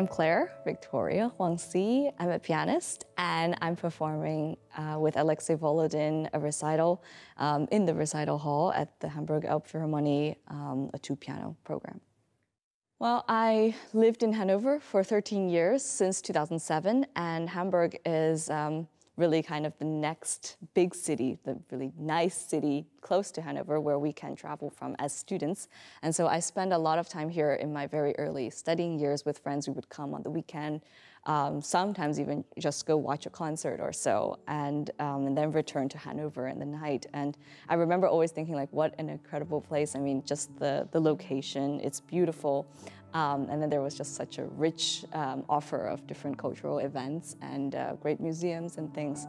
I'm Claire Victoria Huangci. I'm a pianist and I'm performing uh, with Alexei Volodin a recital um, in the recital hall at the Hamburg Elbphilharmonie, um, a two piano program. Well, I lived in Hanover for 13 years since 2007, and Hamburg is um, really kind of the next big city, the really nice city close to Hanover where we can travel from as students. And so I spend a lot of time here in my very early studying years with friends who would come on the weekend, um, sometimes even just go watch a concert or so, and, um, and then return to Hanover in the night. And I remember always thinking like, what an incredible place. I mean, just the, the location, it's beautiful. Um, and then there was just such a rich um, offer of different cultural events and uh, great museums and things.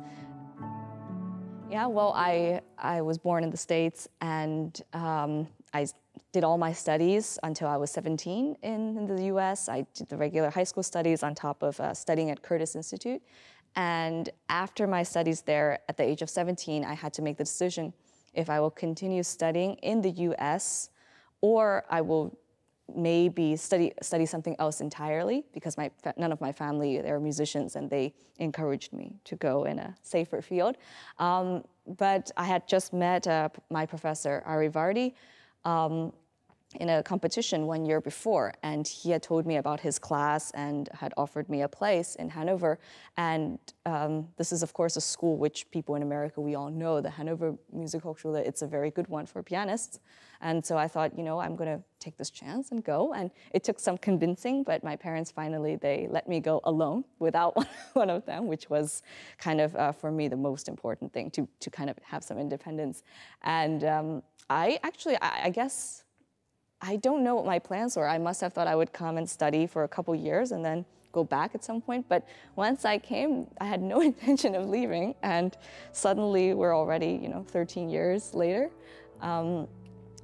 Yeah, well, I, I was born in the States and um, I did all my studies until I was 17 in, in, the US. I did the regular high school studies on top of uh, studying at Curtis Institute. And after my studies there, at the age of 17, I had to make the decision if I will continue studying in the US or I will maybe study study something else entirely because my none of my family they're musicians and they encouraged me to go in a safer field. Um, but I had just met uh, my professor Arie Vardi. Um, in a competition one year before, and he had told me about his class and had offered me a place in Hanover. And um, this is, of course, a school which people in America we all know, the Hanover Musikhochschule. It's a very good one for pianists. And so I thought, you know, I'm going to take this chance and go. And it took some convincing, but my parents finally they let me go alone without one of them, which was kind of uh, for me the most important thing to to kind of have some independence. And um, I actually, I, I guess I don't know what my plans were. I must have thought I would come and study for a couple years and then go back at some point. But once I came, I had no intention of leaving. And suddenly we're already, you know, 13 years later. Um,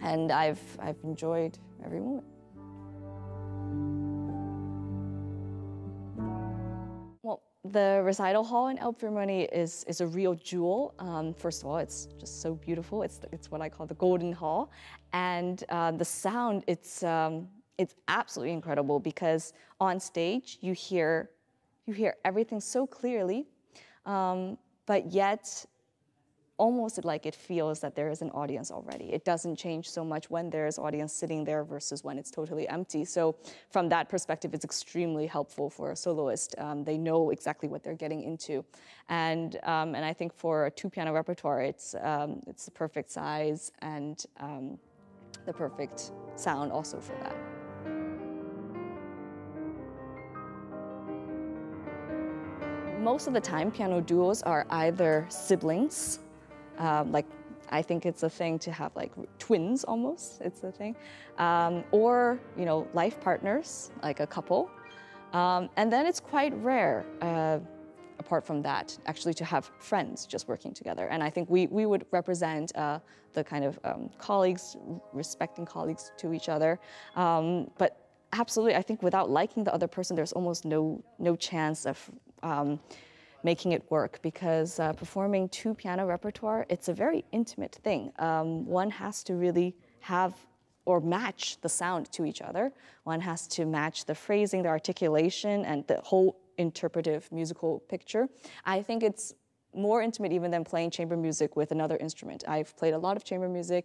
and I've, I've enjoyed every moment. The recital hall in Elbphilharmonie is, is a real jewel. Um, first of all, it's just so beautiful. It's, it's what I call the golden hall. And uh, the sound, it's, um, it's absolutely incredible because on stage you hear, you hear everything so clearly, um, but yet almost like it feels that there is an audience already. It doesn't change so much when there's audience sitting there versus when it's totally empty. So from that perspective, it's extremely helpful for a soloist. Um, they know exactly what they're getting into. And, um, and I think for a two piano repertoire, it's, um, it's the perfect size and um, the perfect sound also for that. Most of the time, piano duos are either siblings um, like I think it's a thing to have like twins almost. It's a thing, um, or you know, life partners like a couple, um, and then it's quite rare. Uh, apart from that, actually to have friends just working together. And I think we, we would represent uh, the kind of um, colleagues, respecting colleagues to each other. Um, but absolutely, I think without liking the other person, there's almost no, no chance of um, making it work because uh, performing two piano repertoire, it's a very intimate thing. Um, one has to really have or match the sound to each other. One has to match the phrasing, the articulation, and the whole interpretive musical picture. I think it's more intimate even than playing chamber music with another instrument. I've played a lot of chamber music,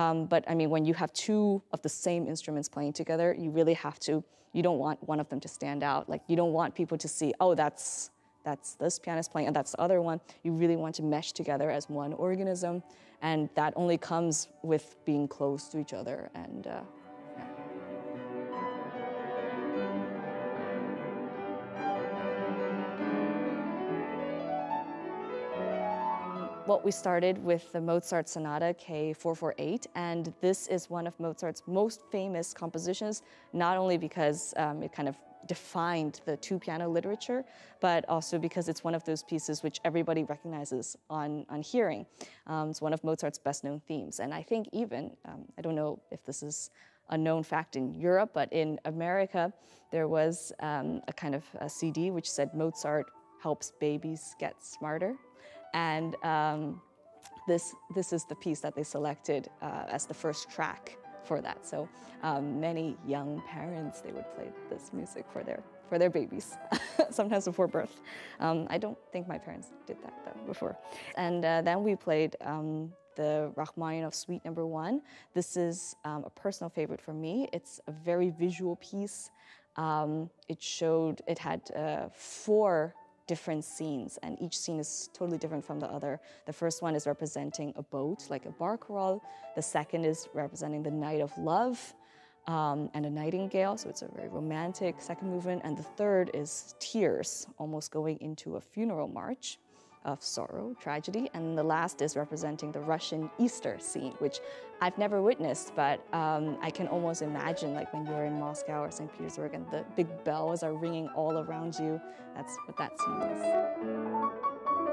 um, but I mean, when you have two of the same instruments playing together, you really have to, you don't want one of them to stand out. Like, you don't want people to see, oh, that's that's this pianist playing and that's the other one. You really want to mesh together as one organism. And that only comes with being close to each other. And uh, yeah. What we started with the Mozart Sonata K448, and this is one of Mozart's most famous compositions, not only because um, it kind of defined the two piano literature, but also because it's one of those pieces which everybody recognizes on, on hearing. Um, it's one of Mozart's best known themes. And I think even, um, I don't know if this is a known fact in Europe, but in America, there was um, a kind of a CD which said Mozart helps babies get smarter. And um, this, this is the piece that they selected uh, as the first track for that. So um, many young parents, they would play this music for their for their babies, sometimes before birth. Um, I don't think my parents did that though before. And uh, then we played um, the Rachmaninoff Suite Number One. This is um, a personal favorite for me. It's a very visual piece. Um, it showed it had uh, four different scenes, and each scene is totally different from the other. The first one is representing a boat, like a barcarolle. The second is representing the night of love um, and a nightingale, so it's a very romantic second movement. And the third is tears, almost going into a funeral march of sorrow, tragedy. And the last is representing the Russian Easter scene, which I've never witnessed, but um, I can almost imagine like when you're in Moscow or St. Petersburg and the big bells are ringing all around you. That's what that scene is.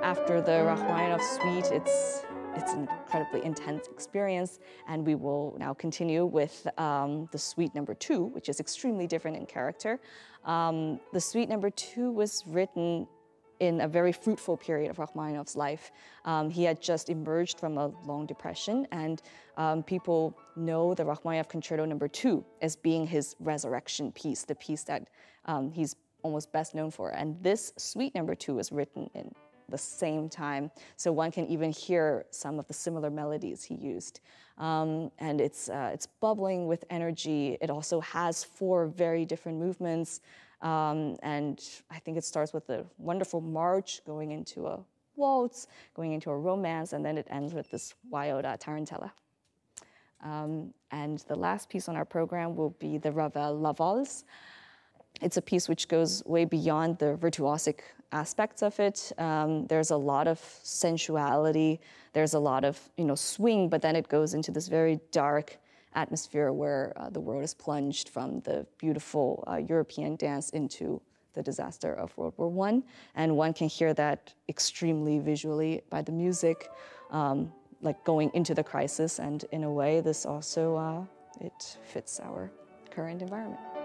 After the Rachmaninoff suite, it's it's an incredibly intense experience, and we will now continue with um, the suite number two, which is extremely different in character. Um, the suite number two was written in a very fruitful period of Rachmaninoff's life. Um, he had just emerged from a long depression, and um, people know the Rachmaninoff Concerto Number no. Two as being his resurrection piece, the piece that um, he's almost best known for. And this Suite Number no. Two was written in the same time, so one can even hear some of the similar melodies he used. Um, and it's uh, it's bubbling with energy. It also has four very different movements. Um, and I think it starts with a wonderful march going into a waltz, going into a romance, and then it ends with this wild uh, tarantella. Um, and the last piece on our program will be the Ravel La Valse. It's a piece which goes way beyond the virtuosic aspects of it. Um, there's a lot of sensuality. There's a lot of you know swing, but then it goes into this very dark, atmosphere where uh, the world is plunged from the beautiful uh, European dance into the disaster of World War I. And one can hear that extremely visually by the music, um, like going into the crisis. And in a way, this also, uh, it fits our current environment.